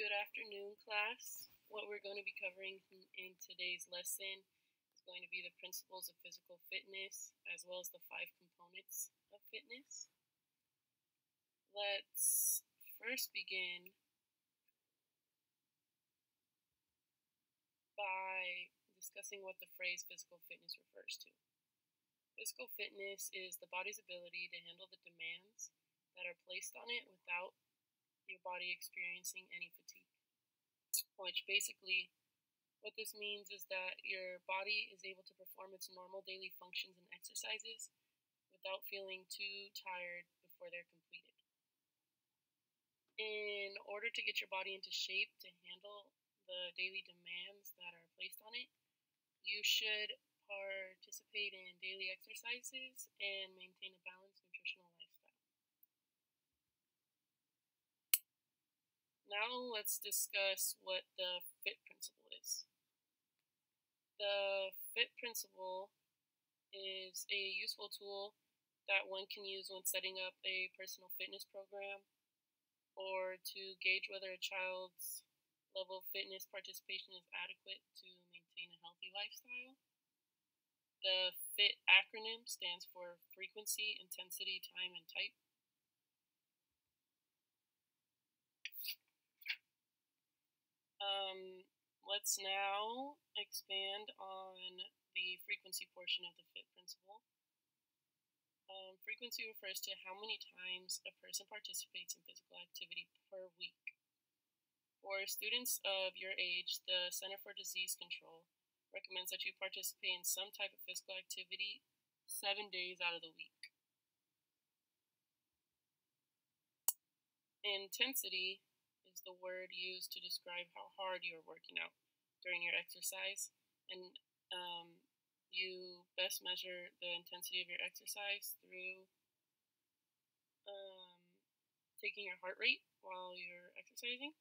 Good afternoon, class. What we're going to be covering in today's lesson is going to be the principles of physical fitness as well as the five components of fitness. Let's first begin by discussing what the phrase physical fitness refers to. Physical fitness is the body's ability to handle the demands that are placed on it without your body experiencing any fatigue. Which basically, what this means is that your body is able to perform its normal daily functions and exercises without feeling too tired before they're completed. In order to get your body into shape to handle the daily demands that are placed on it, you should participate in daily exercises and maintain a balanced nutritional lifestyle. Now let's discuss what the FIT principle is. The FIT principle is a useful tool that one can use when setting up a personal fitness program or to gauge whether a child's level of fitness participation is adequate to maintain a healthy lifestyle. The FIT acronym stands for frequency, intensity, time, and type. Um, let's now expand on the frequency portion of the FIT principle. Um, frequency refers to how many times a person participates in physical activity per week. For students of your age, the Center for Disease Control recommends that you participate in some type of physical activity seven days out of the week. Intensity the word used to describe how hard you are working out during your exercise. And um, you best measure the intensity of your exercise through um, taking your heart rate while you're exercising.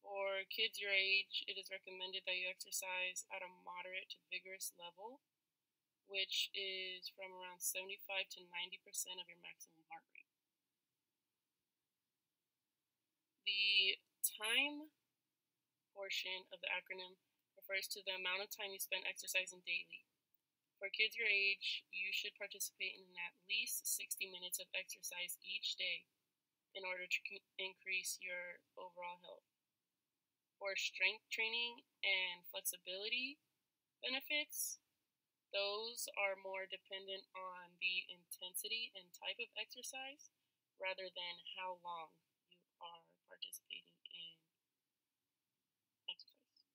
For kids your age, it is recommended that you exercise at a moderate to vigorous level, which is from around 75 to 90% of your maximum heart rate. The time portion of the acronym refers to the amount of time you spend exercising daily. For kids your age, you should participate in at least 60 minutes of exercise each day in order to increase your overall health. For strength training and flexibility benefits, those are more dependent on the intensity and type of exercise rather than how long you are participating in exercise.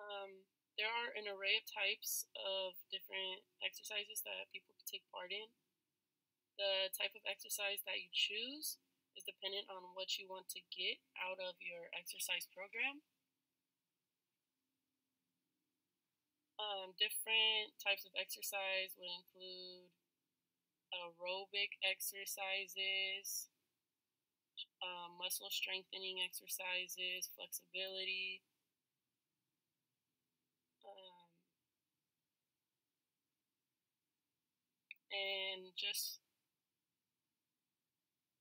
Um, there are an array of types of different exercises that people can take part in. The type of exercise that you choose is dependent on what you want to get out of your exercise program. Um, different types of exercise would include aerobic exercises, um, muscle strengthening exercises, flexibility. And just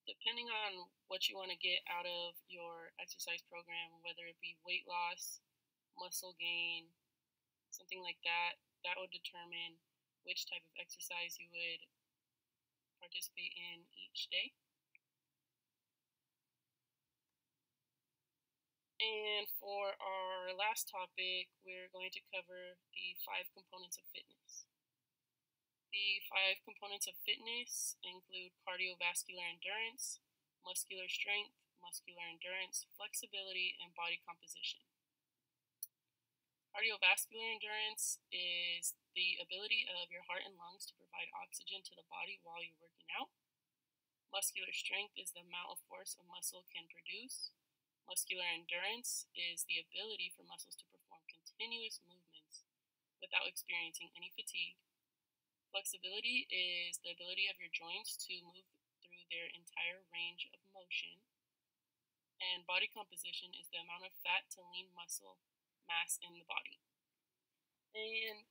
depending on what you want to get out of your exercise program, whether it be weight loss, muscle gain, something like that, that would determine which type of exercise you would participate in each day. And for our last topic, we're going to cover the five components of fitness. The five components of fitness include cardiovascular endurance, muscular strength, muscular endurance, flexibility, and body composition. Cardiovascular endurance is the ability of your heart and lungs to provide oxygen to the body while you're working out. Muscular strength is the amount of force a muscle can produce. Muscular endurance is the ability for muscles to perform continuous movements without experiencing any fatigue. Flexibility is the ability of your joints to move through their entire range of motion. And body composition is the amount of fat to lean muscle mass in the body. And